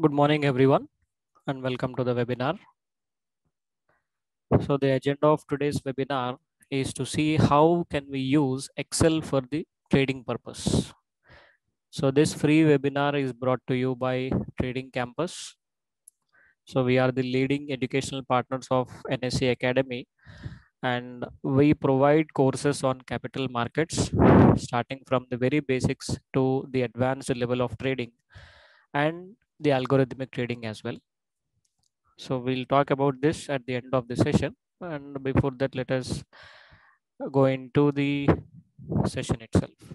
Good morning, everyone, and welcome to the webinar. So the agenda of today's webinar is to see how can we use Excel for the trading purpose. So this free webinar is brought to you by Trading Campus. So we are the leading educational partners of NSE Academy and we provide courses on capital markets starting from the very basics to the advanced level of trading and the algorithmic trading as well. So we'll talk about this at the end of the session. And before that, let us go into the session itself.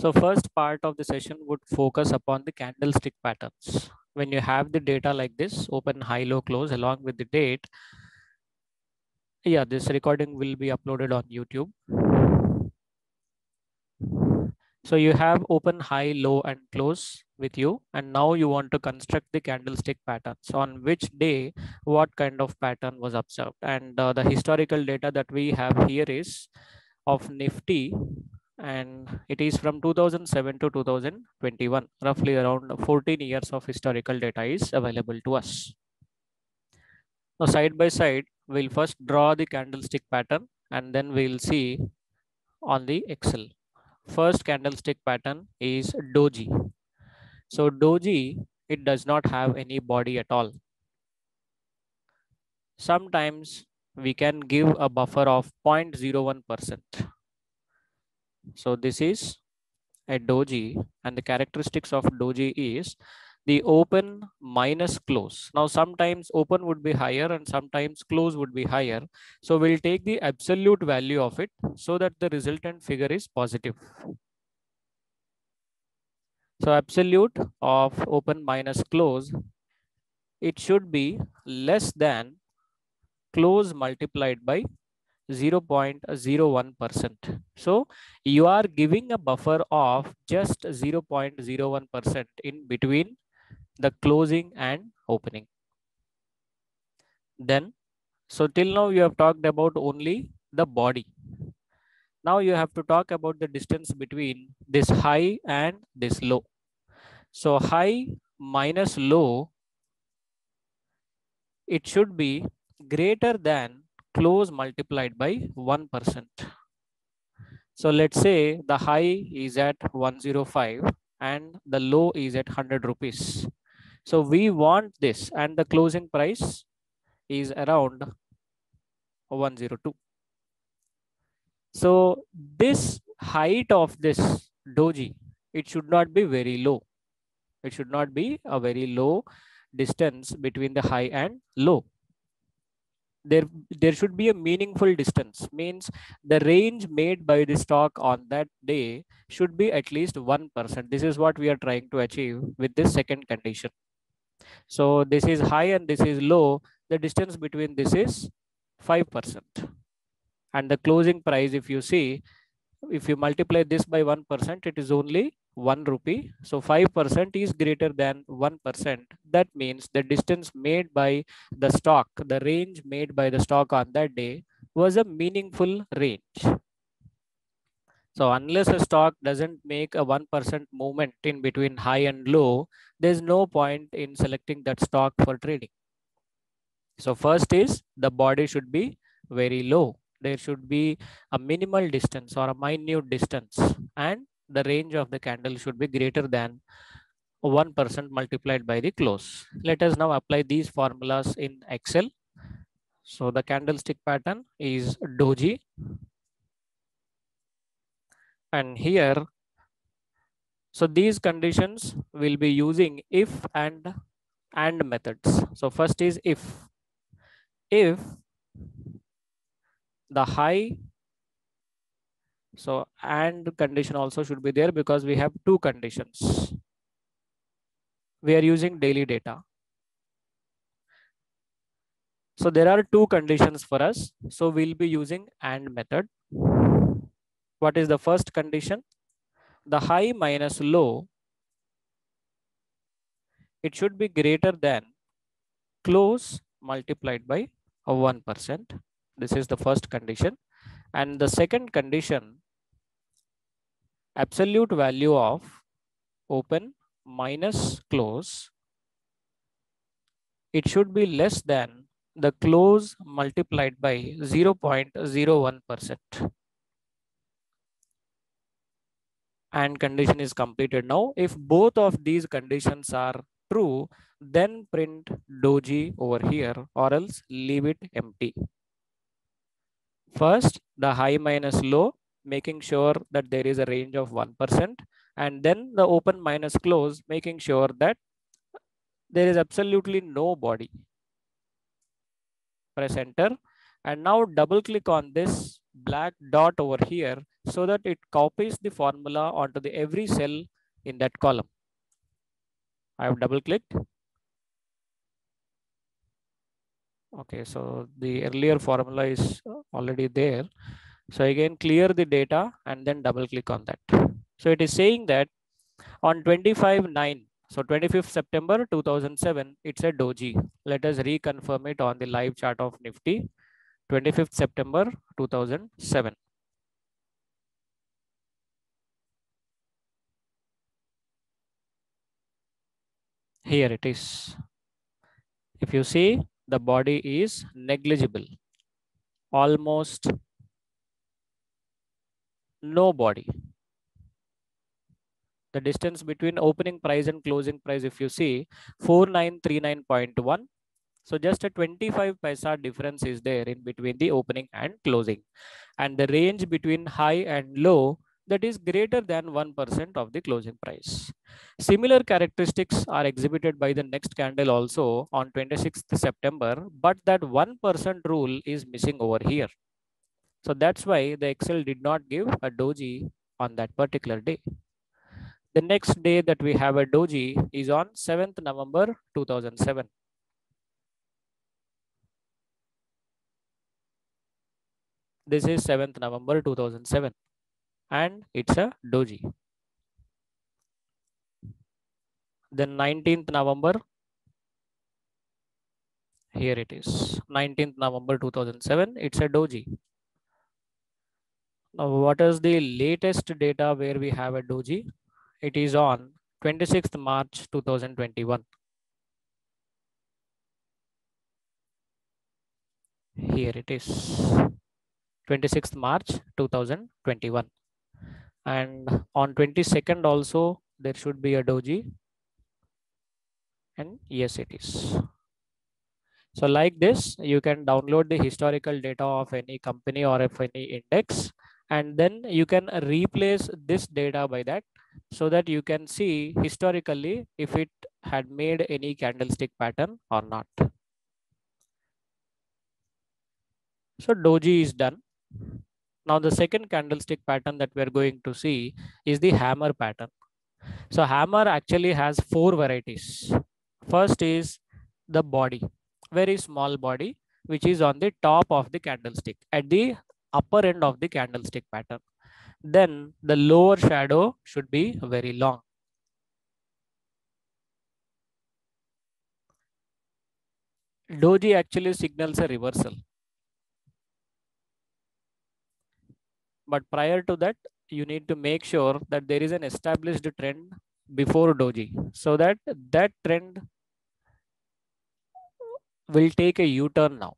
So first part of the session would focus upon the candlestick patterns. When you have the data like this, open, high, low, close along with the date, yeah, this recording will be uploaded on YouTube. So you have open, high, low, and close with you. And now you want to construct the candlestick patterns on which day, what kind of pattern was observed. And uh, the historical data that we have here is of Nifty and it is from 2007 to 2021, roughly around 14 years of historical data is available to us. Now side by side, we'll first draw the candlestick pattern and then we'll see on the Excel first candlestick pattern is doji. So doji, it does not have any body at all. Sometimes we can give a buffer of 0.01%. So this is a doji and the characteristics of doji is the open minus close. Now, sometimes open would be higher and sometimes close would be higher. So we'll take the absolute value of it so that the resultant figure is positive. So absolute of open minus close, it should be less than close multiplied by 0.01%. So you are giving a buffer of just 0.01% in between the closing and opening. Then, so till now you have talked about only the body. Now you have to talk about the distance between this high and this low. So high minus low, it should be greater than close multiplied by 1%. So let's say the high is at 105 and the low is at 100 rupees. So we want this and the closing price is around 102. So this height of this doji, it should not be very low. It should not be a very low distance between the high and low. There, there should be a meaningful distance means the range made by the stock on that day should be at least 1%. This is what we are trying to achieve with this second condition. So this is high and this is low. The distance between this is 5%. And the closing price, if you see, if you multiply this by 1%, it is only 1 rupee. So 5% is greater than 1%. That means the distance made by the stock, the range made by the stock on that day was a meaningful range. So unless a stock doesn't make a 1% movement in between high and low, there's no point in selecting that stock for trading. So first is the body should be very low. There should be a minimal distance or a minute distance and the range of the candle should be greater than 1% multiplied by the close. Let us now apply these formulas in Excel. So the candlestick pattern is doji and here, so these conditions will be using if and and methods. So first is if. If the high, so and condition also should be there because we have two conditions. We are using daily data. So there are two conditions for us. So we'll be using AND method. What is the first condition? The high minus low, it should be greater than close multiplied by a 1%. This is the first condition. And the second condition, absolute value of open minus close, it should be less than the close multiplied by 0.01%. And condition is completed now. If both of these conditions are true, then print doji over here or else leave it empty. First, the high minus low, making sure that there is a range of 1%. And then the open minus close, making sure that there is absolutely no body. Press enter. And now double click on this black dot over here so that it copies the formula onto the every cell in that column. I have double clicked. Okay, so the earlier formula is already there. So again, clear the data and then double click on that. So it is saying that on 25 9, so 25th September 2007, it's a doji. Let us reconfirm it on the live chart of Nifty, 25th September 2007. Here it is. If you see, the body is negligible, almost no body. The distance between opening price and closing price, if you see 4939.1. So just a 25 paisa difference is there in between the opening and closing. And the range between high and low that is greater than 1% of the closing price. Similar characteristics are exhibited by the next candle also on 26th September, but that 1% rule is missing over here. So that's why the Excel did not give a doji on that particular day. The next day that we have a doji is on 7th November 2007. This is 7th November 2007 and it's a doji. Then 19th November, here it is, 19th November 2007, it's a doji. Now, what is the latest data where we have a doji? It is on 26th March 2021. Here it is, 26th March 2021 and on 22nd also there should be a doji. And yes it is. So like this you can download the historical data of any company or of any index and then you can replace this data by that so that you can see historically if it had made any candlestick pattern or not. So doji is done now the second candlestick pattern that we're going to see is the hammer pattern. So hammer actually has four varieties. First is the body, very small body, which is on the top of the candlestick at the upper end of the candlestick pattern. Then the lower shadow should be very long. Doji actually signals a reversal. But prior to that, you need to make sure that there is an established trend before doji so that that trend will take a U-turn now.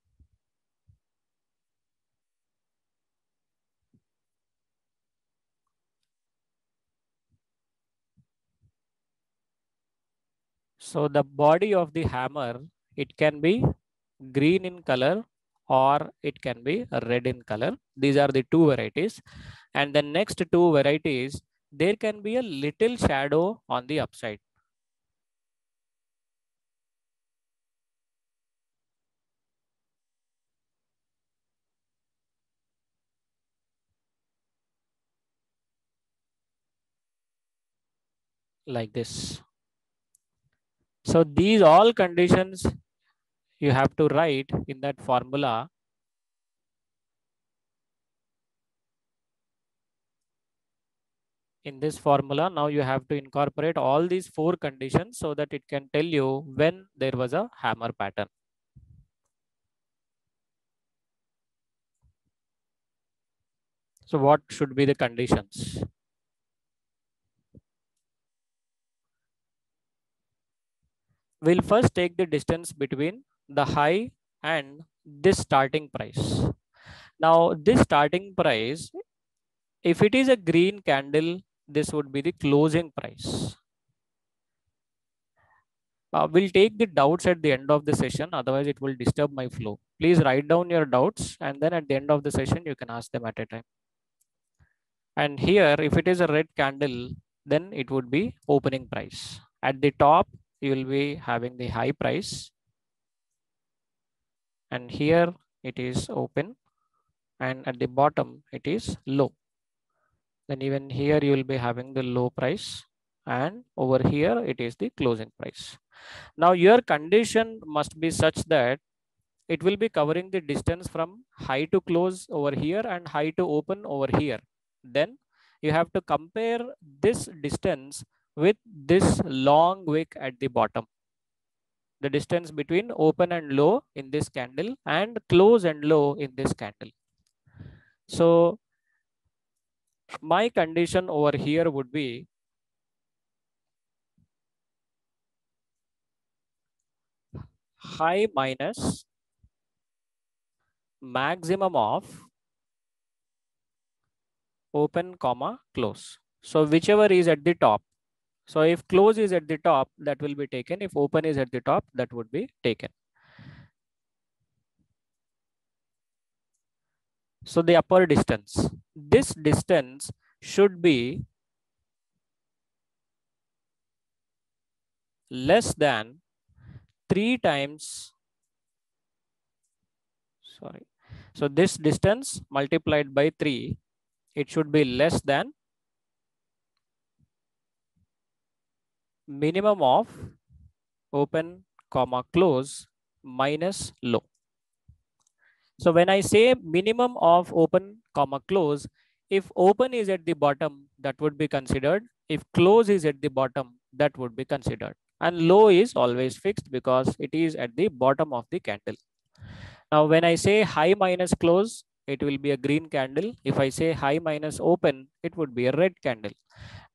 So the body of the hammer, it can be green in color or it can be red in color. These are the two varieties. And the next two varieties, there can be a little shadow on the upside. Like this. So these all conditions you have to write in that formula in this formula. Now you have to incorporate all these four conditions so that it can tell you when there was a hammer pattern. So what should be the conditions we'll first take the distance between the high and this starting price. Now this starting price, if it is a green candle, this would be the closing price. Uh, we'll take the doubts at the end of the session, otherwise it will disturb my flow. Please write down your doubts and then at the end of the session, you can ask them at a time. And here, if it is a red candle, then it would be opening price. At the top, you will be having the high price. And here it is open. And at the bottom, it is low. Then even here, you will be having the low price. And over here, it is the closing price. Now your condition must be such that it will be covering the distance from high to close over here and high to open over here. Then you have to compare this distance with this long wick at the bottom. The distance between open and low in this candle and close and low in this candle. So my condition over here would be high minus maximum of open comma close. So whichever is at the top. So if close is at the top, that will be taken. If open is at the top, that would be taken. So the upper distance, this distance should be less than three times, sorry. So this distance multiplied by three, it should be less than minimum of open comma close minus low. So when I say minimum of open comma close, if open is at the bottom, that would be considered. If close is at the bottom, that would be considered and low is always fixed because it is at the bottom of the candle. Now, when I say high minus close, it will be a green candle. If I say high minus open, it would be a red candle.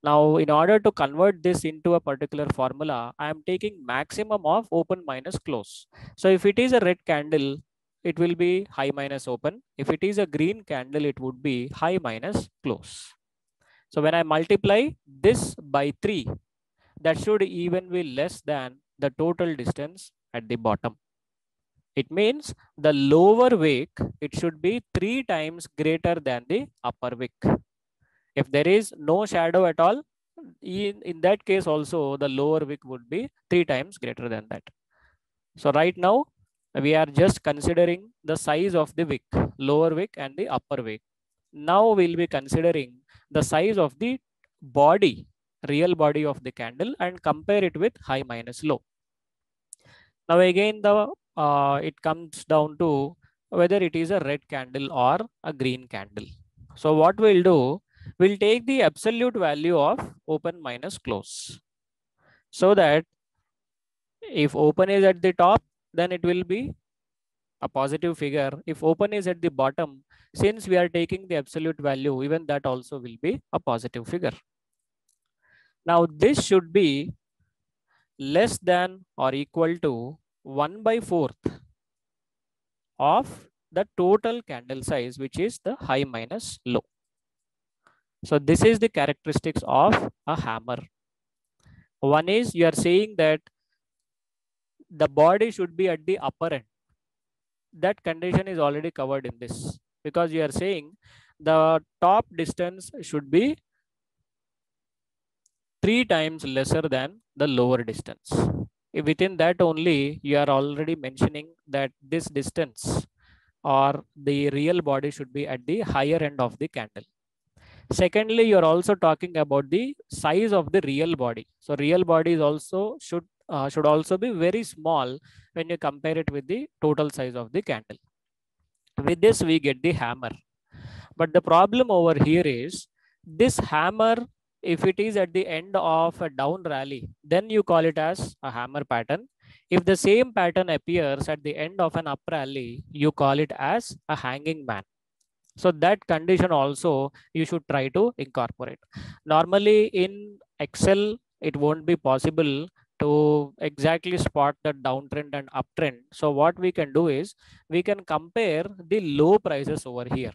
Now, in order to convert this into a particular formula, I am taking maximum of open minus close. So if it is a red candle, it will be high minus open. If it is a green candle, it would be high minus close. So when I multiply this by 3, that should even be less than the total distance at the bottom. It means the lower wick, it should be three times greater than the upper wick. If there is no shadow at all, in, in that case also the lower wick would be three times greater than that. So right now we are just considering the size of the wick, lower wick and the upper wick. Now we'll be considering the size of the body real body of the candle and compare it with high minus low. Now again, the uh, it comes down to whether it is a red candle or a green candle. So what we'll do, we'll take the absolute value of open minus close. So that if open is at the top, then it will be a positive figure. If open is at the bottom, since we are taking the absolute value, even that also will be a positive figure. Now this should be less than or equal to 1 by 4th of the total candle size, which is the high minus low. So this is the characteristics of a hammer. One is you are saying that the body should be at the upper end. That condition is already covered in this because you are saying the top distance should be three times lesser than the lower distance. Within that only, you are already mentioning that this distance or the real body should be at the higher end of the candle. Secondly, you're also talking about the size of the real body. So real body is also should uh, should also be very small when you compare it with the total size of the candle. With this, we get the hammer. But the problem over here is this hammer if it is at the end of a down rally, then you call it as a hammer pattern. If the same pattern appears at the end of an up rally, you call it as a hanging man. So that condition also you should try to incorporate. Normally in Excel, it won't be possible to exactly spot the downtrend and uptrend. So what we can do is we can compare the low prices over here.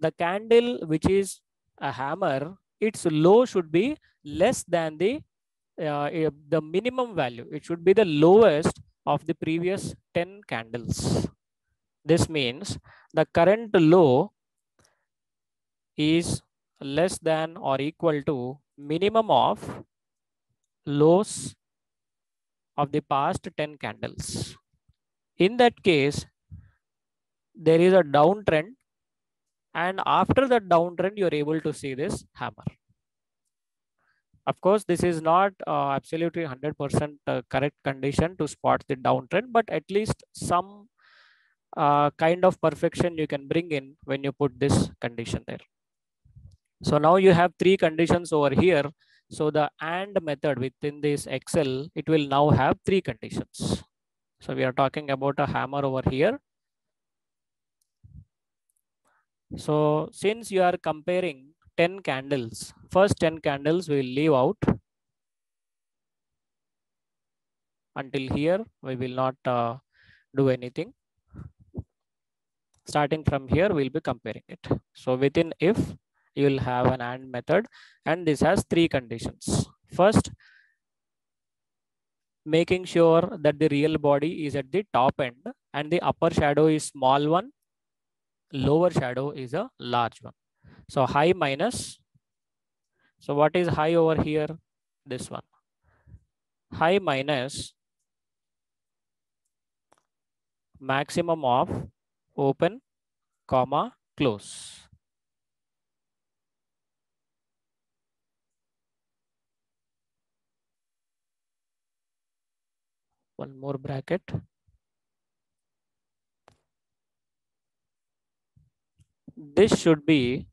The candle, which is a hammer, its low should be less than the uh, eh, the minimum value. It should be the lowest of the previous 10 candles. This means the current low is less than or equal to minimum of lows of the past 10 candles. In that case, there is a downtrend and after that downtrend, you're able to see this hammer. Of course, this is not uh, absolutely 100% uh, correct condition to spot the downtrend, but at least some uh, kind of perfection you can bring in when you put this condition there. So now you have three conditions over here. So the AND method within this Excel, it will now have three conditions. So we are talking about a hammer over here. So since you are comparing 10 candles, first 10 candles we will leave out. Until here, we will not uh, do anything. Starting from here, we'll be comparing it. So within if, you will have an AND method and this has three conditions. First, making sure that the real body is at the top end and the upper shadow is small one, lower shadow is a large one. So high minus. So what is high over here? This one. High minus maximum of open comma close. one more bracket. This should be,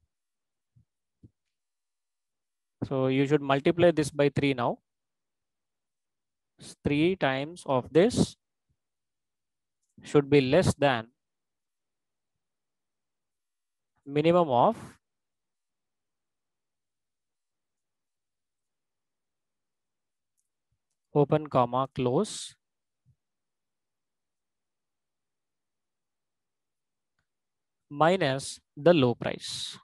so you should multiply this by three now. Three times of this should be less than minimum of open comma close minus the low price.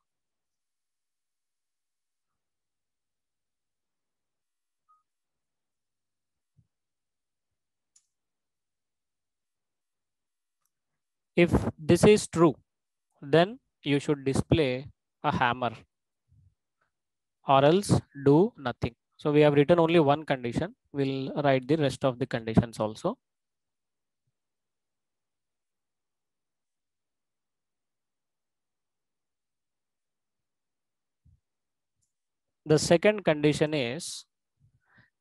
If this is true, then you should display a hammer or else do nothing. So we have written only one condition. We'll write the rest of the conditions also. The second condition is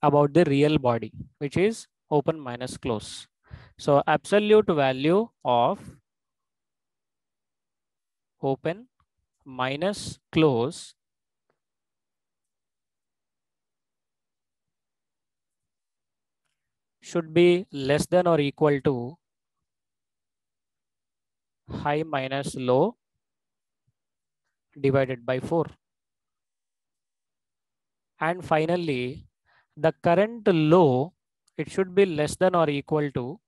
about the real body, which is open minus close. So absolute value of open minus close should be less than or equal to high minus low divided by 4. And finally, the current low, it should be less than or equal to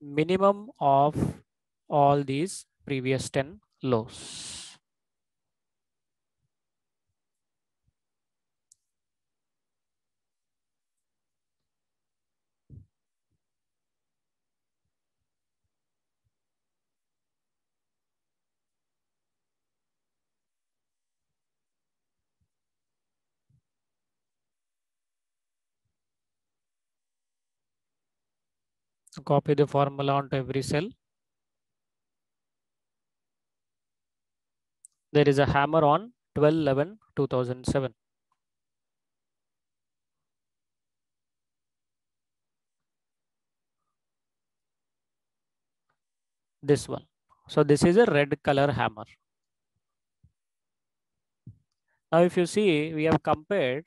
minimum of all these previous 10 lows. Copy the formula onto every cell. There is a hammer on 12-11-2007. This one. So this is a red color hammer. Now, if you see, we have compared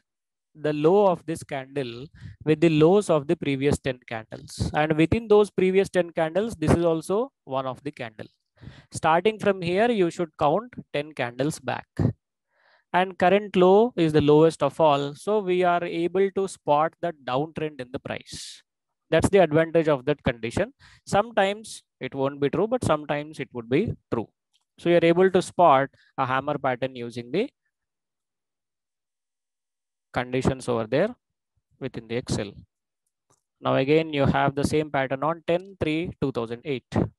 the low of this candle with the lows of the previous 10 candles. And within those previous 10 candles, this is also one of the candle. Starting from here, you should count 10 candles back. and current low is the lowest of all. So we are able to spot the downtrend in the price. That's the advantage of that condition. Sometimes it won't be true, but sometimes it would be true. So you're able to spot a hammer pattern using the conditions over there within the Excel. Now again, you have the same pattern on 10-3-2008.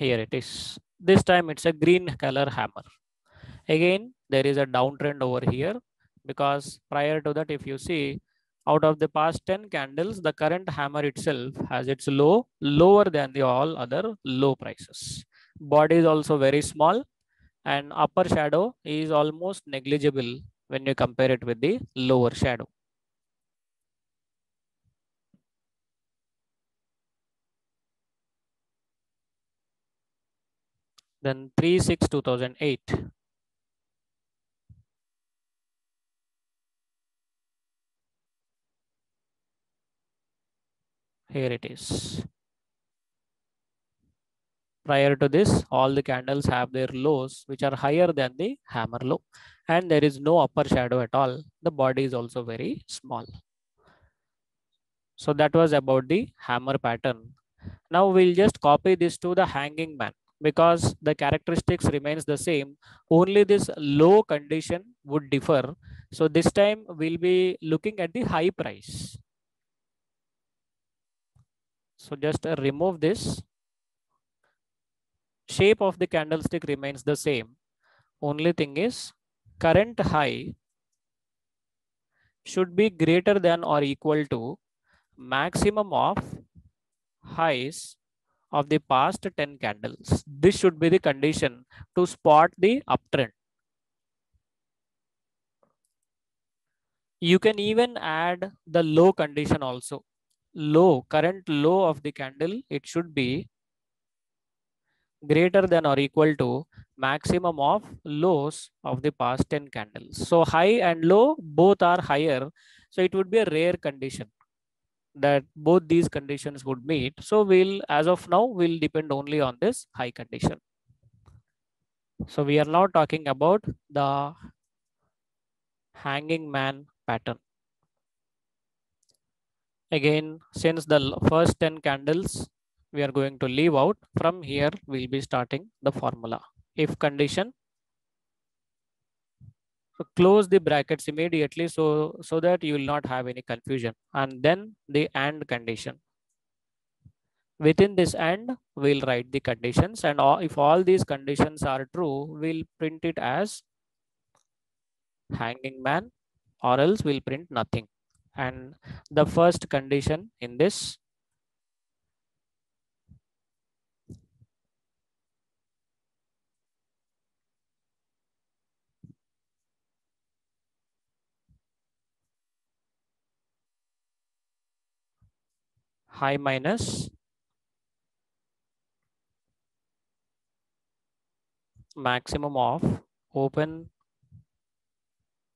Here it is. This time it's a green color hammer. Again, there is a downtrend over here because prior to that, if you see out of the past 10 candles, the current hammer itself has its low lower than the all other low prices. Body is also very small and upper shadow is almost negligible when you compare it with the lower shadow. Then 3 6 2008. Here it is. Prior to this, all the candles have their lows, which are higher than the hammer low. And there is no upper shadow at all. The body is also very small. So that was about the hammer pattern. Now we'll just copy this to the hanging man because the characteristics remains the same. Only this low condition would differ. So this time we'll be looking at the high price. So just remove this. Shape of the candlestick remains the same. Only thing is current high should be greater than or equal to maximum of highs of the past 10 candles. This should be the condition to spot the uptrend. You can even add the low condition also low, current low of the candle, it should be greater than or equal to maximum of lows of the past 10 candles. So high and low both are higher. So it would be a rare condition that both these conditions would meet. So we'll, as of now, we'll depend only on this high condition. So we are now talking about the hanging man pattern. Again, since the first 10 candles we are going to leave out, from here we'll be starting the formula. If condition, close the brackets immediately so, so that you will not have any confusion. And then the AND condition. Within this AND, we'll write the conditions and all, if all these conditions are true, we'll print it as hanging man or else we'll print nothing and the first condition in this high minus maximum of open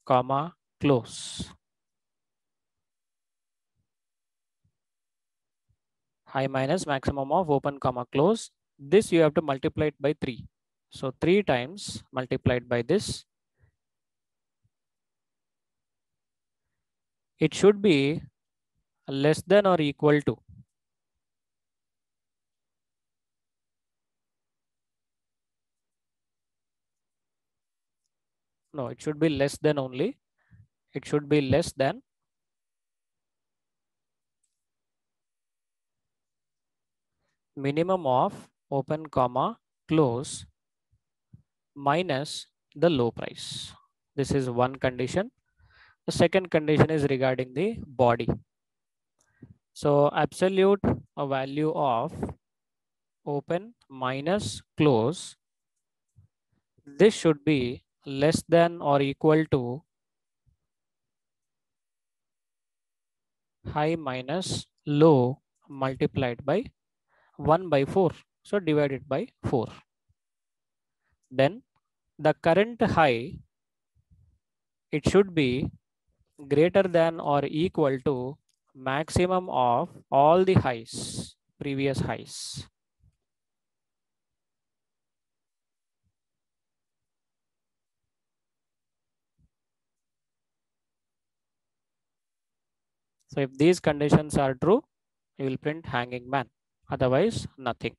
comma close high minus maximum of open comma close. This you have to multiply it by 3. So 3 times multiplied by this. It should be less than or equal to. No, it should be less than only. It should be less than minimum of open comma close minus the low price. This is one condition. The second condition is regarding the body. So absolute value of open minus close. This should be less than or equal to high minus low multiplied by 1 by 4. So divided by 4. Then the current high, it should be greater than or equal to maximum of all the highs, previous highs. So if these conditions are true, you will print hanging man, otherwise nothing.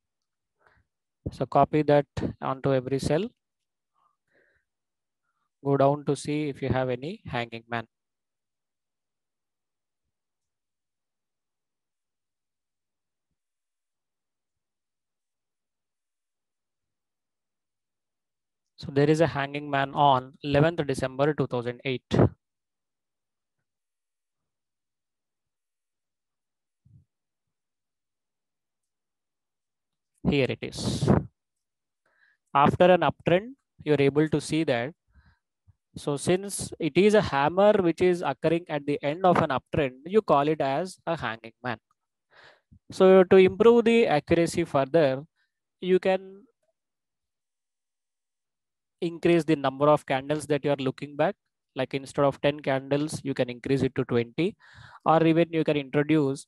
So copy that onto every cell. Go down to see if you have any hanging man. So there is a hanging man on 11th December 2008. Here it is. After an uptrend, you're able to see that. So since it is a hammer which is occurring at the end of an uptrend, you call it as a hanging man. So to improve the accuracy further, you can increase the number of candles that you are looking back. Like instead of 10 candles, you can increase it to 20, or even you can introduce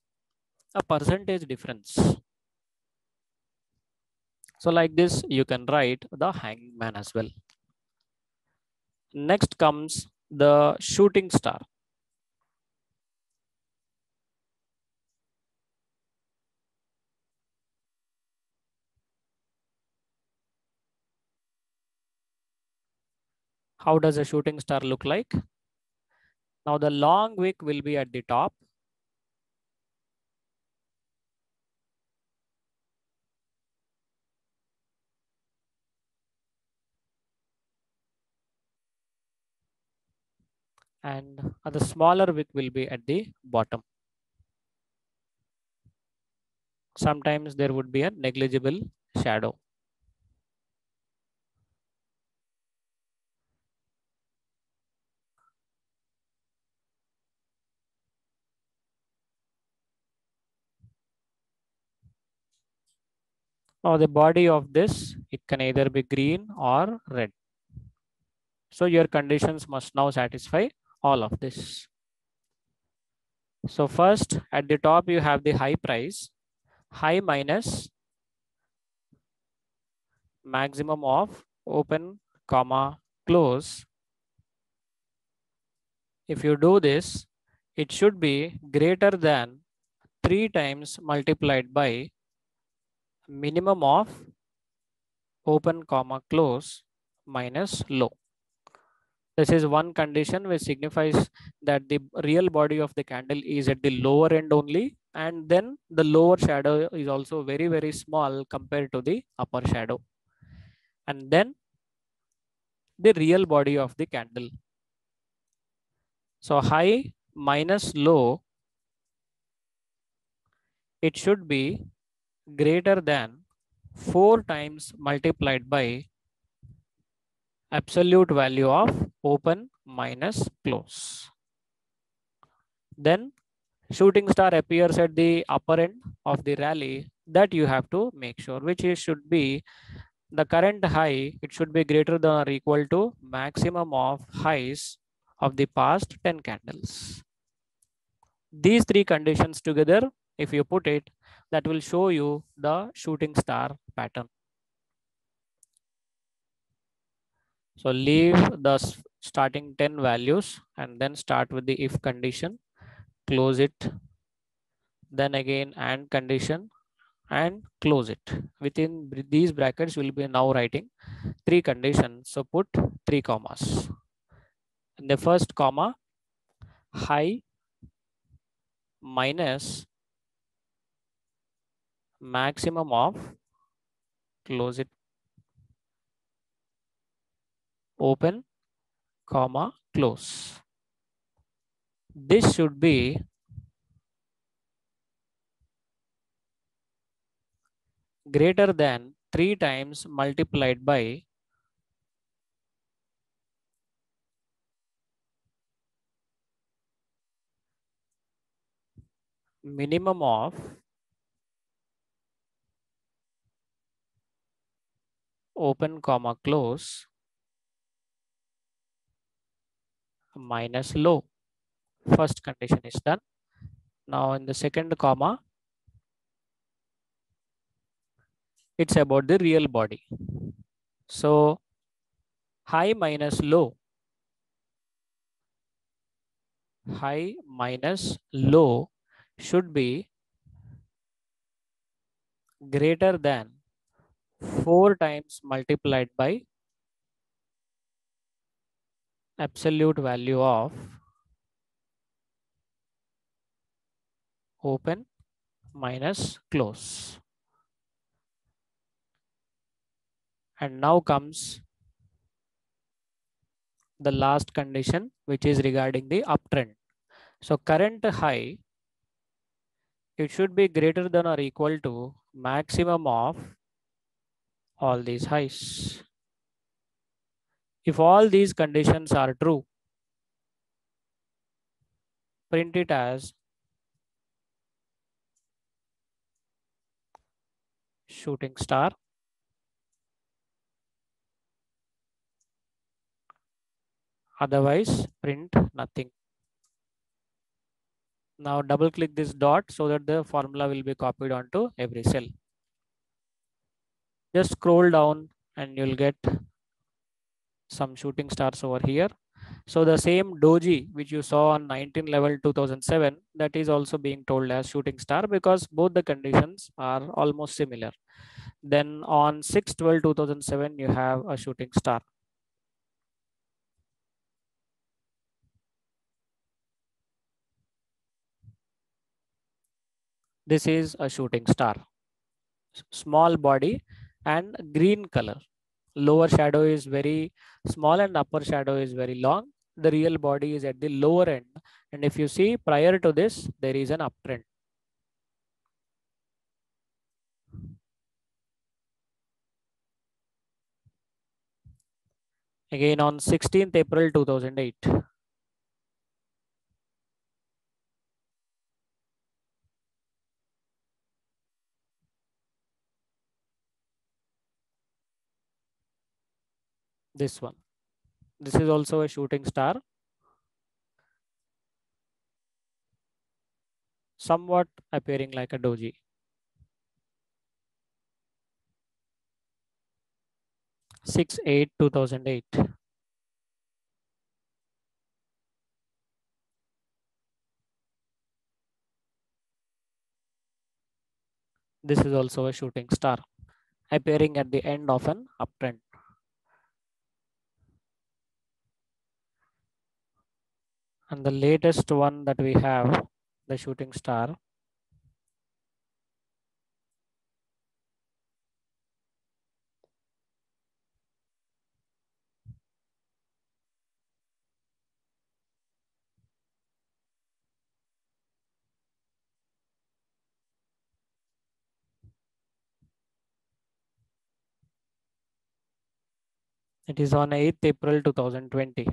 a percentage difference. So like this, you can write the hanging man as well. Next comes the shooting star. How does a shooting star look like? Now the long wick will be at the top. And uh, the smaller wick will be at the bottom. Sometimes there would be a negligible shadow. Now the body of this, it can either be green or red. So your conditions must now satisfy all of this. So first at the top, you have the high price, high minus maximum of open comma close. If you do this, it should be greater than three times multiplied by minimum of open comma close minus low. This is one condition which signifies that the real body of the candle is at the lower end only. And then the lower shadow is also very, very small compared to the upper shadow. And then the real body of the candle. So high minus low, it should be greater than 4 times multiplied by absolute value of open minus close. Then shooting star appears at the upper end of the rally that you have to make sure, which is should be the current high, it should be greater than or equal to maximum of highs of the past 10 candles. These three conditions together, if you put it, that will show you the shooting star pattern. So leave the starting 10 values and then start with the if condition, close it, then again and condition and close it. Within these brackets, we'll be now writing three conditions. So put three commas. In the first comma, high minus maximum of close it open comma close. This should be greater than 3 times multiplied by minimum of open comma close minus low. first condition is done. Now in the second comma, it's about the real body. So high minus low, high minus low should be greater than 4 times multiplied by absolute value of open minus close. And now comes the last condition, which is regarding the uptrend. So current high, it should be greater than or equal to maximum of all these highs. If all these conditions are true, print it as shooting star. Otherwise, print nothing. Now double click this dot so that the formula will be copied onto every cell. Just scroll down and you'll get some shooting stars over here. So the same doji which you saw on 19 level 2007 that is also being told as shooting star because both the conditions are almost similar. Then on 6 12 2007 you have a shooting star. This is a shooting star. Small body and green color. Lower shadow is very small and upper shadow is very long. The real body is at the lower end. And if you see prior to this, there is an uptrend. Again on 16th April 2008. This one. This is also a shooting star. Somewhat appearing like a doji. Six eight two thousand eight. This is also a shooting star appearing at the end of an uptrend. And the latest one that we have, the shooting star. It is on 8th April 2020.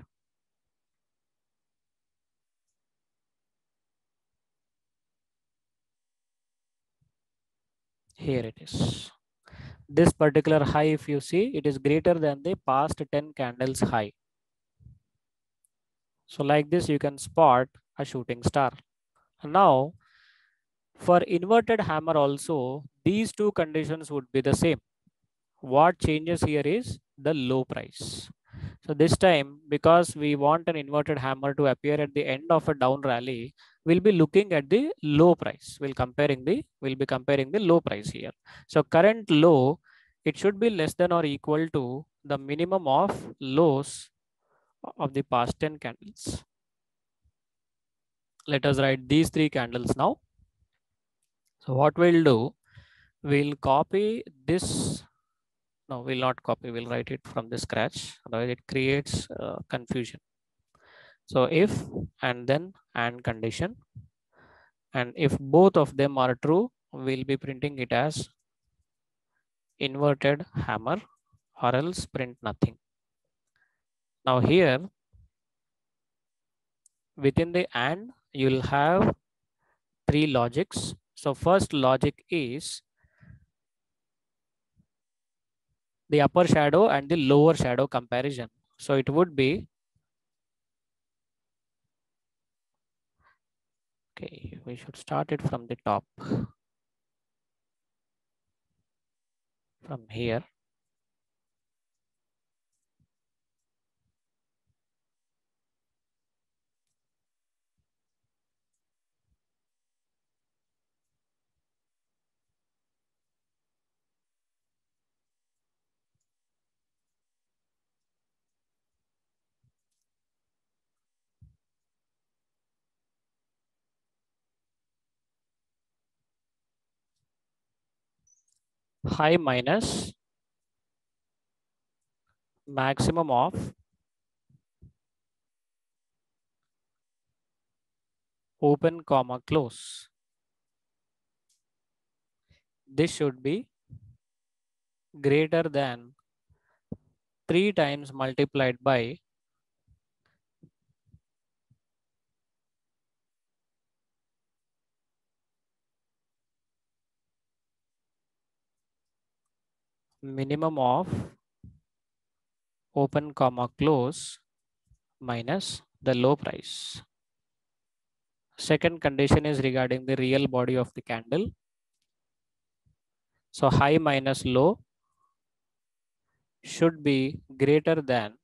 Here it is. This particular high, if you see, it is greater than the past 10 candles high. So like this, you can spot a shooting star. Now, for inverted hammer also, these two conditions would be the same. What changes here is the low price. So this time, because we want an inverted hammer to appear at the end of a down rally, we'll be looking at the low price. We'll comparing the we'll be comparing the low price here. So current low, it should be less than or equal to the minimum of lows of the past 10 candles. Let us write these three candles now. So what we'll do, we'll copy this. No, we'll not copy, we'll write it from the scratch. Otherwise it creates uh, confusion. So if and then and condition. And if both of them are true, we'll be printing it as inverted hammer or else print nothing. Now here, within the and, you'll have three logics. So first logic is the upper shadow and the lower shadow comparison. So it would be Okay, we should start it from the top. From here. High minus maximum of open comma close. This should be greater than 3 times multiplied by minimum of open comma close minus the low price. Second condition is regarding the real body of the candle. So high minus low should be greater than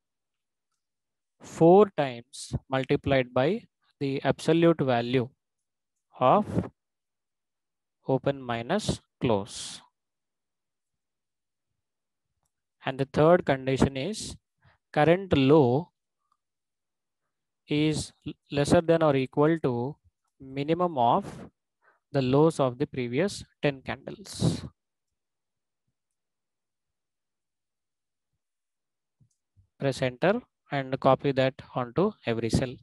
4 times multiplied by the absolute value of open minus close. And the third condition is current low is lesser than or equal to minimum of the lows of the previous 10 candles. Press enter and copy that onto every cell.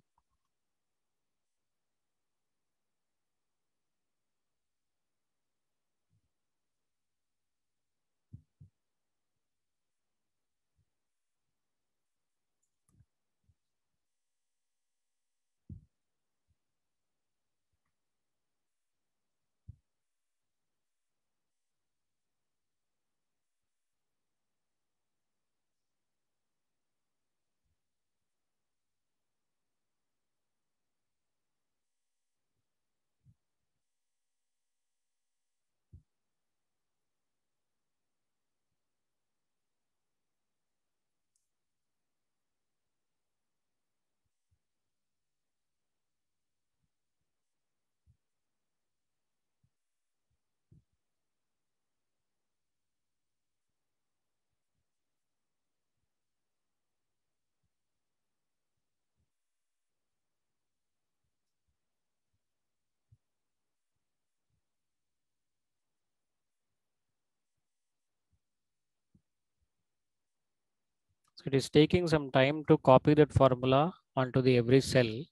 So it is taking some time to copy that formula onto the every cell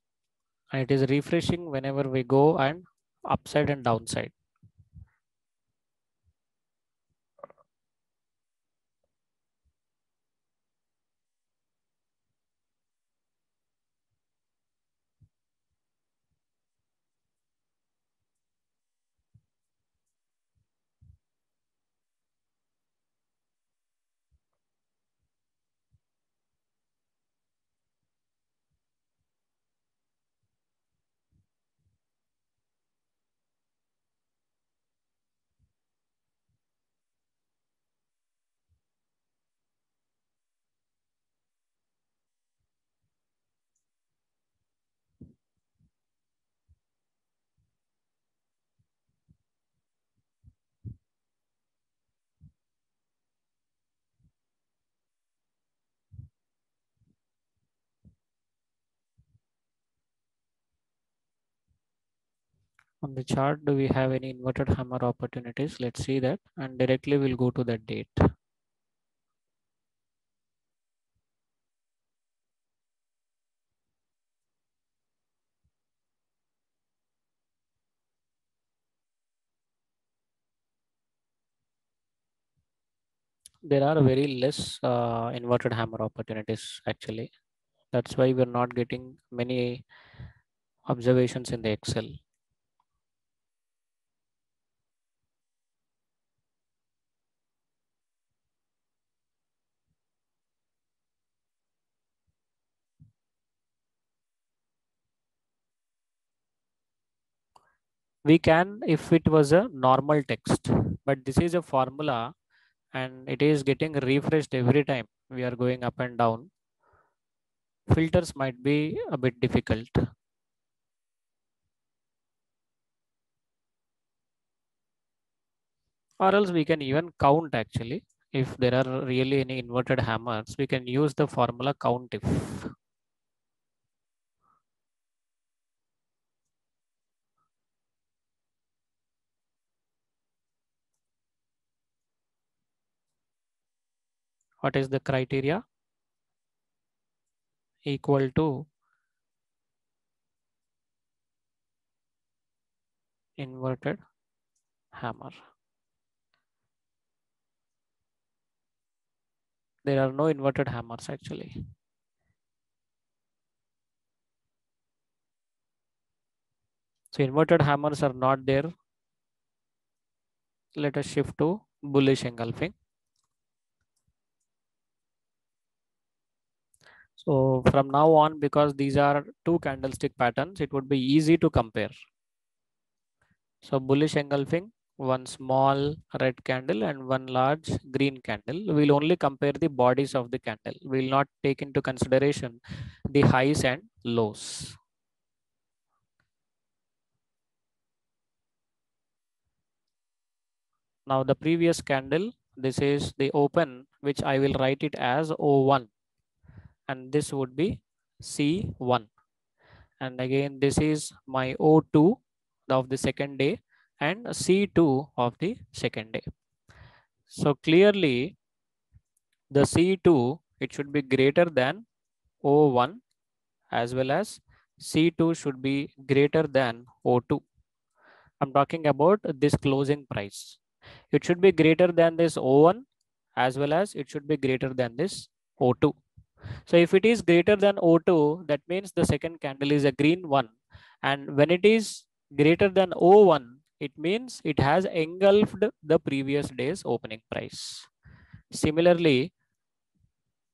and it is refreshing whenever we go and upside and downside. On the chart, do we have any inverted hammer opportunities? Let's see that and directly we'll go to that date. There are very less uh, inverted hammer opportunities actually. That's why we're not getting many observations in the Excel. We can if it was a normal text, but this is a formula and it is getting refreshed every time we are going up and down. Filters might be a bit difficult. Or else we can even count actually. If there are really any inverted hammers, we can use the formula count if. What is the criteria? Equal to inverted hammer. There are no inverted hammers actually. So inverted hammers are not there. Let us shift to bullish engulfing. So from now on, because these are two candlestick patterns, it would be easy to compare. So bullish engulfing, one small red candle and one large green candle. We'll only compare the bodies of the candle. We'll not take into consideration the highs and lows. Now the previous candle, this is the open, which I will write it as O1 and this would be C1. And again, this is my O2 of the second day and C2 of the second day. So clearly the C2, it should be greater than O1 as well as C2 should be greater than O2. I'm talking about this closing price. It should be greater than this O1 as well as it should be greater than this O2. So if it is greater than O2, that means the second candle is a green one. And when it is greater than O1, it means it has engulfed the previous day's opening price. Similarly,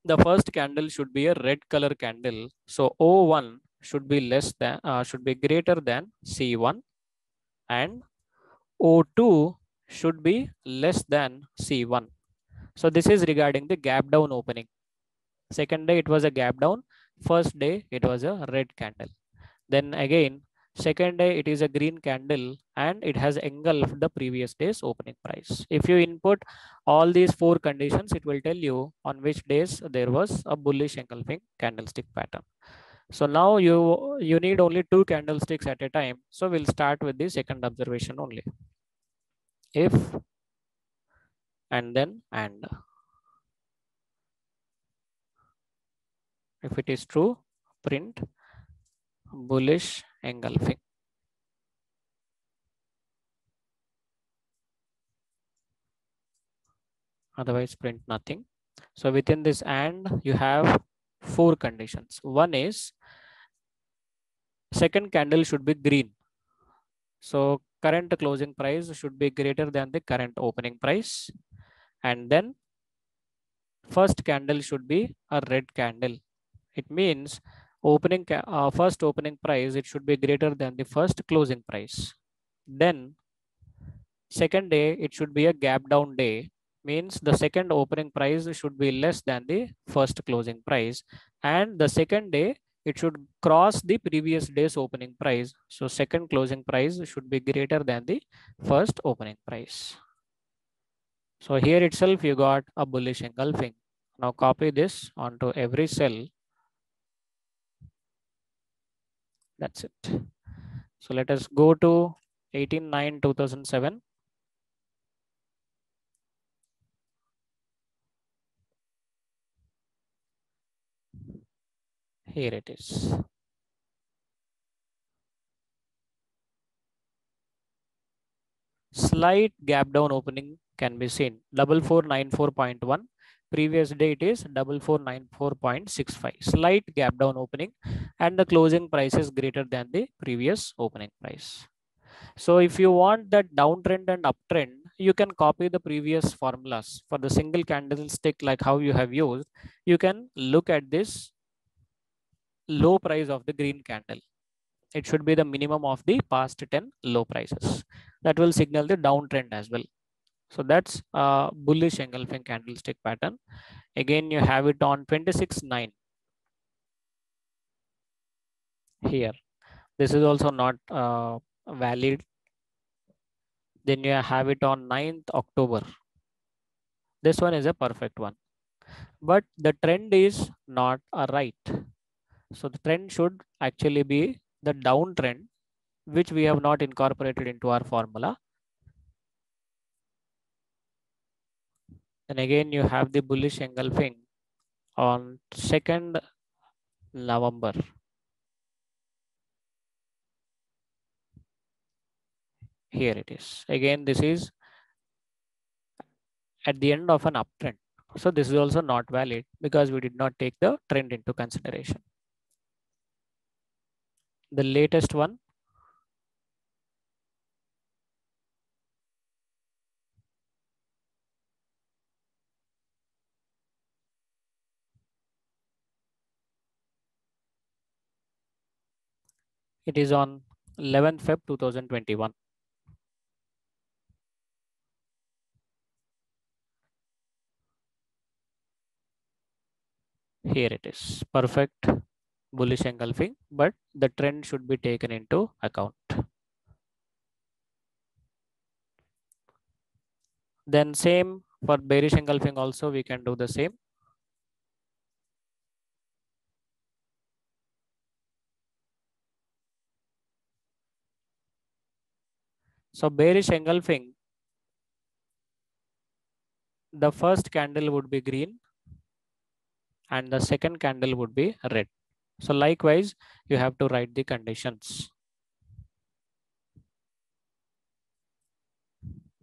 the first candle should be a red color candle. So O1 should be less than, uh, should be greater than C1 and O2 should be less than C1. So this is regarding the gap down opening. Second day it was a gap down. First day it was a red candle. Then again, second day it is a green candle and it has engulfed the previous day's opening price. If you input all these four conditions, it will tell you on which days there was a bullish engulfing candlestick pattern. So now you, you need only two candlesticks at a time. So we'll start with the second observation only. If and then and. If it is true, print bullish engulfing. Otherwise print nothing. So within this and you have four conditions. One is second candle should be green. So current closing price should be greater than the current opening price. And then first candle should be a red candle it means opening uh, first opening price, it should be greater than the first closing price. Then second day, it should be a gap down day. Means the second opening price should be less than the first closing price. And the second day it should cross the previous day's opening price. So second closing price should be greater than the first opening price. So here itself you got a bullish engulfing now copy this onto every cell That's it. So let us go to eighteen nine two thousand seven. Here it is. Slight gap down opening can be seen. 4494.1 Previous day it is 4494.65. Slight gap down opening and the closing price is greater than the previous opening price. So if you want that downtrend and uptrend, you can copy the previous formulas for the single candlestick like how you have used. You can look at this low price of the green candle. It should be the minimum of the past 10 low prices. That will signal the downtrend as well. So that's a bullish engulfing candlestick pattern. Again, you have it on 26.9 here. This is also not uh, valid. Then you have it on 9th October. This one is a perfect one. But the trend is not a right. So the trend should actually be the downtrend, which we have not incorporated into our formula. And again, you have the bullish engulfing on 2nd November. Here it is. Again, this is at the end of an uptrend. So this is also not valid because we did not take the trend into consideration. The latest one. It is on 11th Feb 2021. Here it is, perfect bullish engulfing, but the trend should be taken into account. Then same for bearish engulfing also, we can do the same. So bearish engulfing, the first candle would be green and the second candle would be red. So likewise, you have to write the conditions.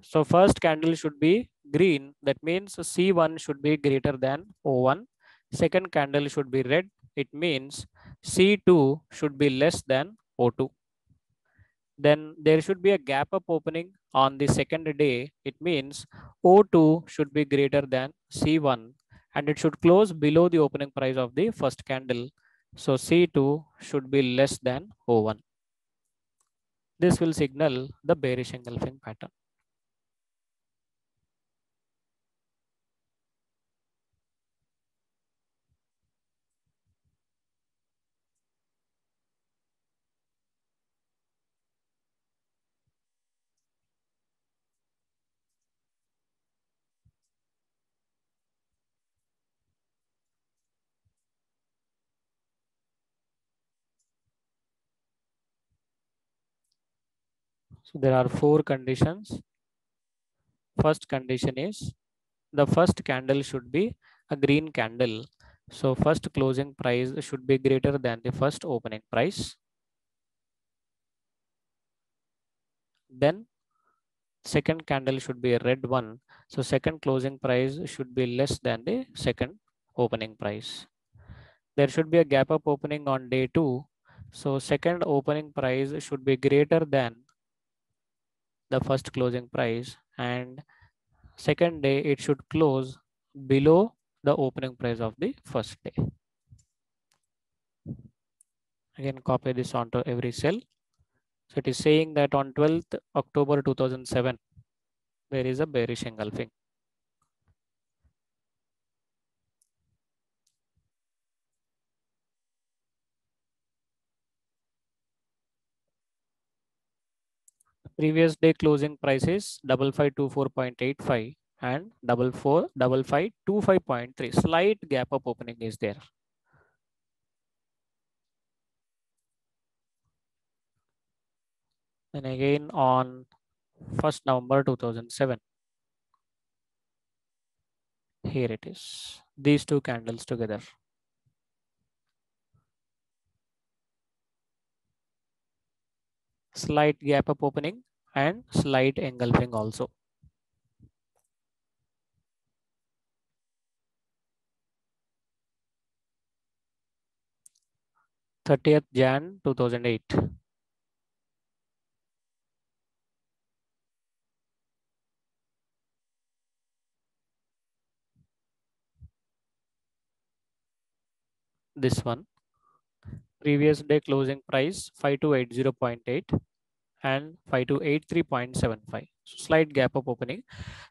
So first candle should be green. That means C1 should be greater than O1. Second candle should be red. It means C2 should be less than O2. Then there should be a gap up opening on the second day. It means O2 should be greater than C1 and it should close below the opening price of the first candle. So C2 should be less than O1. This will signal the bearish engulfing pattern. So there are four conditions. First condition is the first candle should be a green candle. So first closing price should be greater than the first opening price. Then second candle should be a red one. So second closing price should be less than the second opening price. There should be a gap up opening on day two. So second opening price should be greater than the first closing price and second day it should close below the opening price of the first day. Again, copy this onto every cell. So it is saying that on 12th October 2007, there is a bearish engulfing. Previous day closing prices double five two four point eight five and double four double five two five point three. Slight gap up opening is there. And again on 1st November 2007. Here it is. These two candles together. Slight gap up opening and slight engulfing also. Thirtieth Jan 2008. This one. previous day closing price 5280.8 and five to eight 5283.75 slight gap up opening.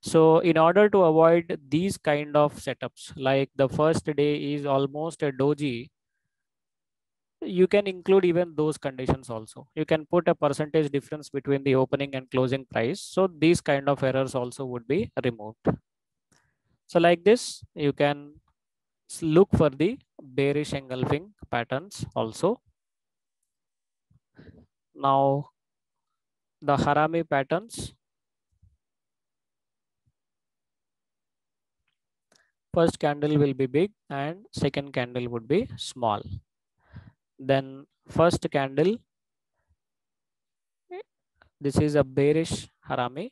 So in order to avoid these kind of setups like the first day is almost a doji you can include even those conditions also. You can put a percentage difference between the opening and closing price. So these kind of errors also would be removed. So like this you can look for the bearish engulfing patterns also. Now the harami patterns first candle will be big and second candle would be small then first candle, this is a bearish harami.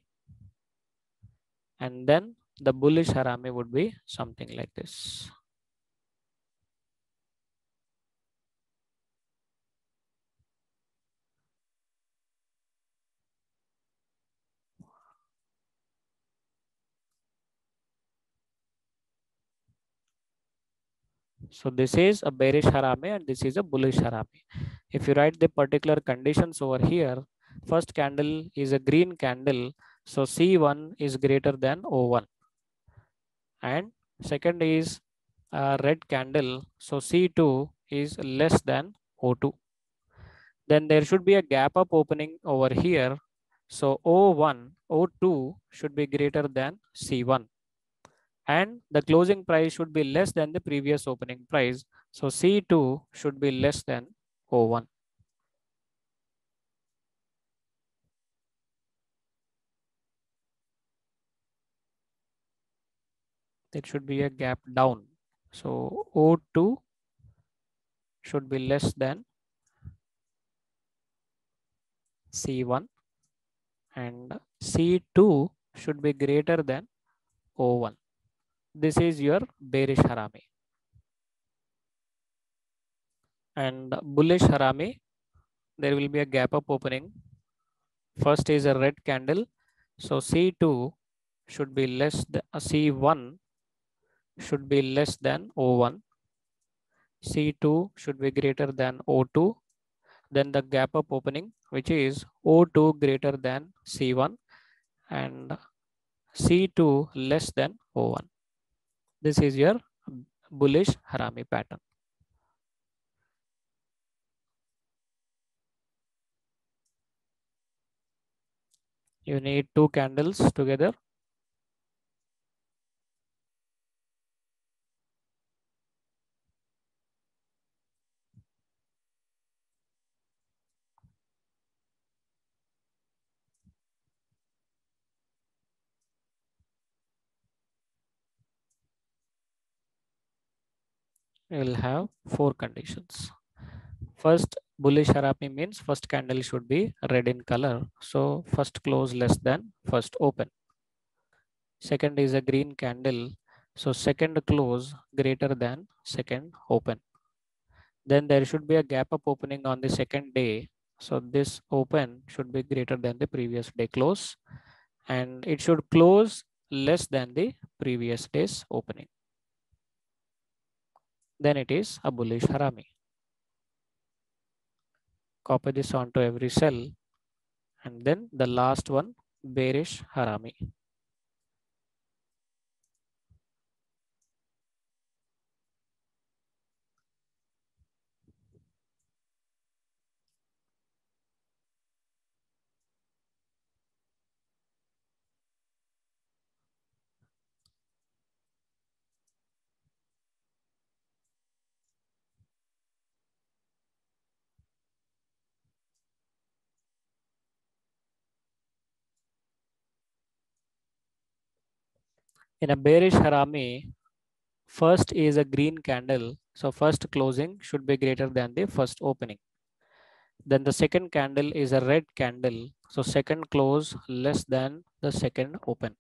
And then the bullish harami would be something like this. So this is a bearish harami and this is a bullish harami. If you write the particular conditions over here, first candle is a green candle. So C1 is greater than O1. And second is a red candle. So C2 is less than O2. Then there should be a gap up opening over here. So O1, O2 should be greater than C1 and the closing price should be less than the previous opening price. So C2 should be less than O1. It should be a gap down. So O2 should be less than C1 and C2 should be greater than O1 this is your bearish harami. And bullish harami, there will be a gap up opening. First is a red candle. So C2 should be less than uh, C1 should be less than O1. C2 should be greater than O2. Then the gap up opening, which is O2 greater than C1 and C2 less than O1. This is your bullish Harami pattern. You need two candles together. Will have four conditions. First, bullish Harami means first candle should be red in color. So first close less than first open. Second is a green candle. So second close greater than second open. Then there should be a gap up opening on the second day. So this open should be greater than the previous day close. And it should close less than the previous day's opening then it is a bullish harami. Copy this onto every cell and then the last one bearish harami. In a bearish harami, first is a green candle. So first closing should be greater than the first opening. Then the second candle is a red candle. So second close less than the second open.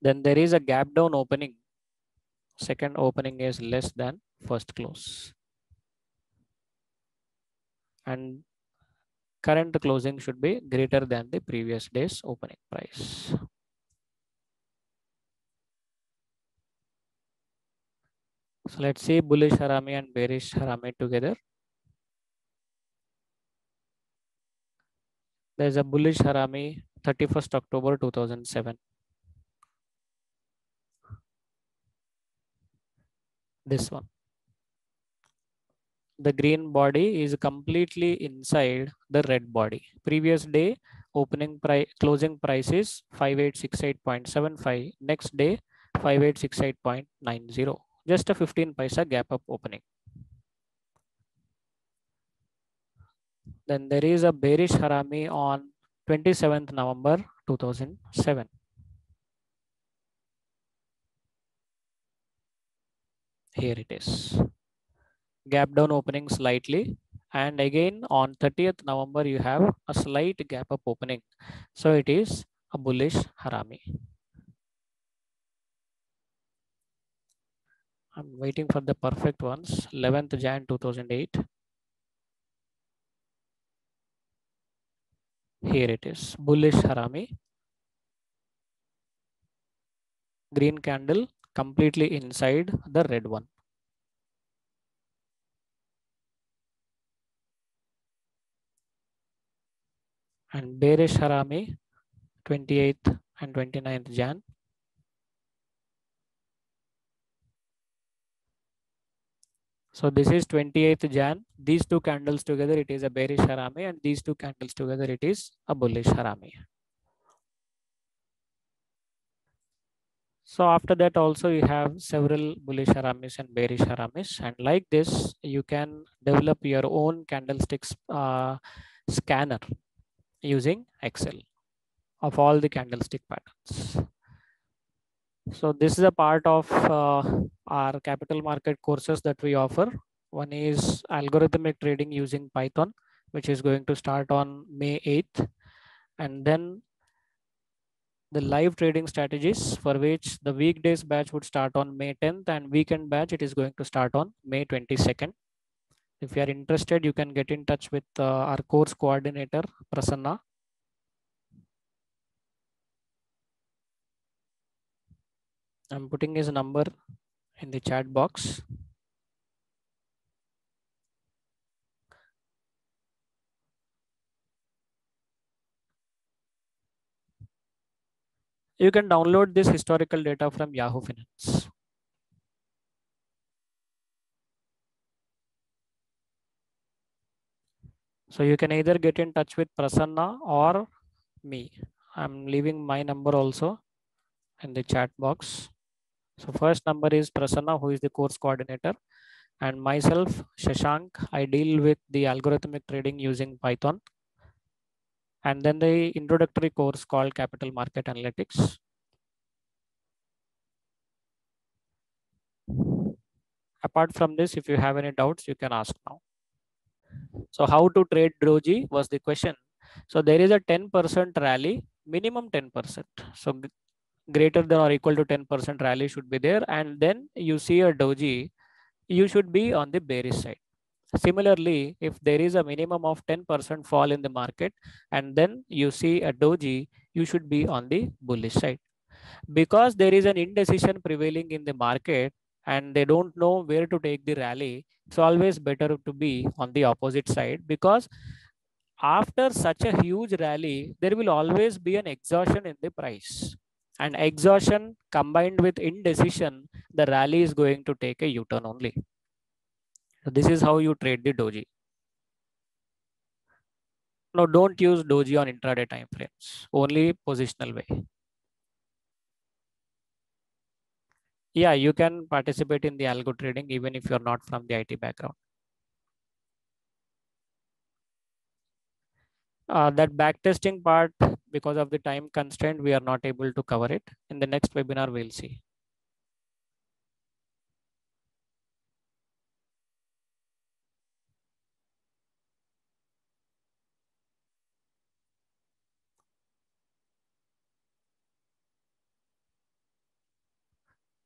Then there is a gap down opening. Second opening is less than first close. And current closing should be greater than the previous day's opening price. So let's see bullish Harami and bearish Harami together. There's a bullish Harami 31st October 2007. This one. The green body is completely inside the red body. Previous day opening price closing price is 5868.75. Next day 5868.90. Just a 15 paisa gap up opening. Then there is a bearish Harami on 27th November 2007. Here it is. Gap down opening slightly. And again on 30th November, you have a slight gap up opening. So it is a bullish Harami. I'm waiting for the perfect ones. 11th Jan 2008. Here it is, bullish Harami. Green candle completely inside the red one. And bearish Harami, 28th and 29th Jan. So this is 28th Jan. These two candles together, it is a bearish Harami and these two candles together, it is a bullish Harami. So after that also you have several bullish Haramis and bearish Haramis. And like this, you can develop your own candlesticks uh, scanner using Excel of all the candlestick patterns. So this is a part of uh, our capital market courses that we offer. One is algorithmic trading using Python, which is going to start on May 8th. And then the live trading strategies for which the weekdays batch would start on May 10th and weekend batch, it is going to start on May 22nd. If you are interested, you can get in touch with uh, our course coordinator, Prasanna. I'm putting his number in the chat box. You can download this historical data from Yahoo Finance. So you can either get in touch with Prasanna or me. I'm leaving my number also in the chat box. So first number is Prasanna, who is the course coordinator. And myself, Shashank, I deal with the algorithmic trading using Python. And then the introductory course called Capital Market Analytics. Apart from this, if you have any doubts, you can ask now. So how to trade doji was the question. So there is a 10% rally, minimum 10%. So greater than or equal to 10% rally should be there. And then you see a doji, you should be on the bearish side. Similarly, if there is a minimum of 10% fall in the market and then you see a doji, you should be on the bullish side. Because there is an indecision prevailing in the market and they don't know where to take the rally, it's always better to be on the opposite side because after such a huge rally, there will always be an exhaustion in the price and exhaustion combined with indecision, the rally is going to take a U-turn only. So this is how you trade the doji. No, don't use doji on intraday time frames, only positional way. Yeah, you can participate in the algo trading even if you're not from the IT background. Uh, that backtesting part, because of the time constraint, we are not able to cover it. In the next webinar, we'll see.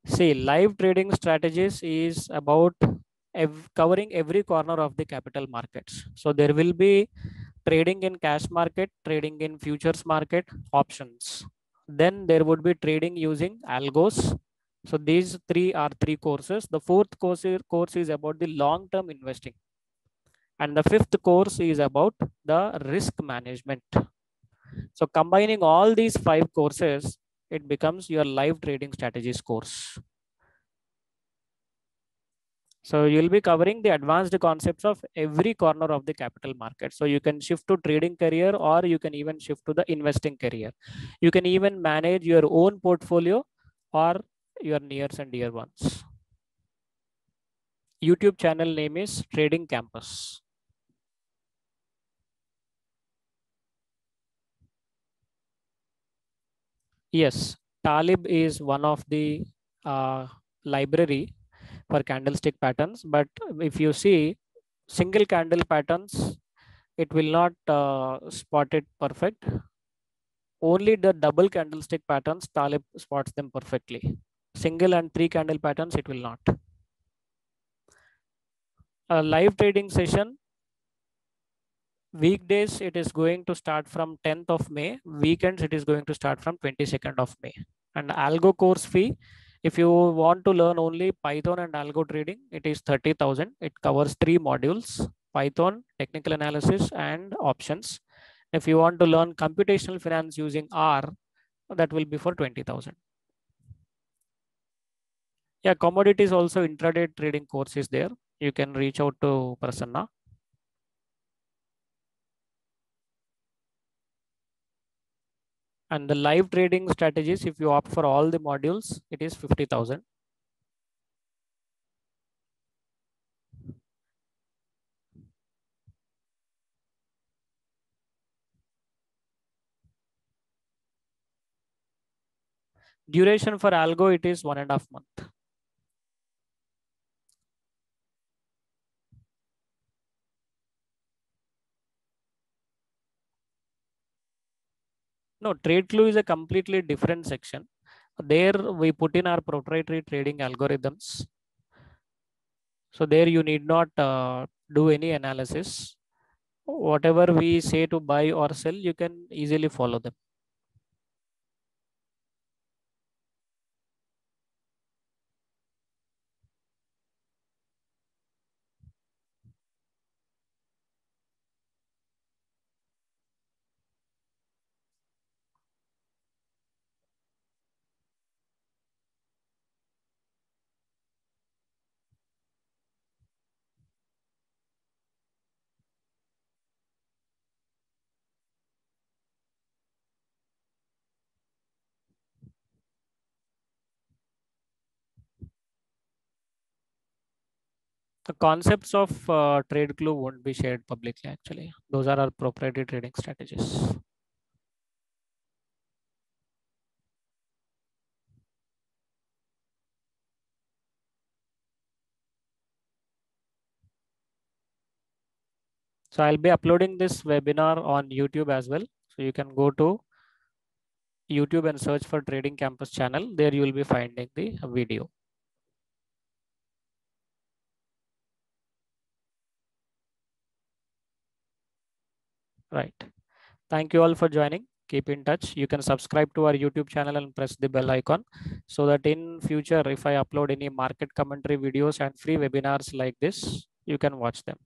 See, live trading strategies is about ev covering every corner of the capital markets. So there will be trading in cash market, trading in futures market, options. Then there would be trading using algos So these three are three courses. The fourth course is, course is about the long-term investing. And the fifth course is about the risk management. So combining all these five courses, it becomes your live trading strategies course. So you'll be covering the advanced concepts of every corner of the capital market. So you can shift to trading career or you can even shift to the investing career. You can even manage your own portfolio or your nears and dear ones. YouTube channel name is Trading Campus. Yes, TA-Lib is one of the uh, library for candlestick patterns. But if you see single candle patterns, it will not uh, spot it perfect. Only the double candlestick patterns, TA-Lib spots them perfectly. Single and three candle patterns, it will not. A live trading session, weekdays, it is going to start from 10th of May. Weekends, it is going to start from 22nd of May. And algo course fee, if you want to learn only Python and algo trading, it is 30,000. It covers three modules, Python, technical analysis, and options. If you want to learn computational finance using R, that will be for 20,000. Yeah, commodities also intraday trading course is there. You can reach out to Prasanna. And the live trading strategies, if you opt for all the modules, it is 50,000. Duration for algo, it is one and a half month. No, trade clue is a completely different section. There we put in our proprietary trading algorithms. So there you need not uh, do any analysis. Whatever we say to buy or sell, you can easily follow them. The concepts of uh, trade clue won't be shared publicly actually. Those are our proprietary trading strategies. So i'll be uploading this webinar on youtube as well. So you can go to youtube and search for trading campus channel. There you will be finding the video Right. Thank you all for joining. Keep in touch. You can subscribe to our YouTube channel and press the bell icon so that in future, if I upload any market commentary videos and free webinars like this, you can watch them.